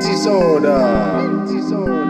Disorder. Disorder.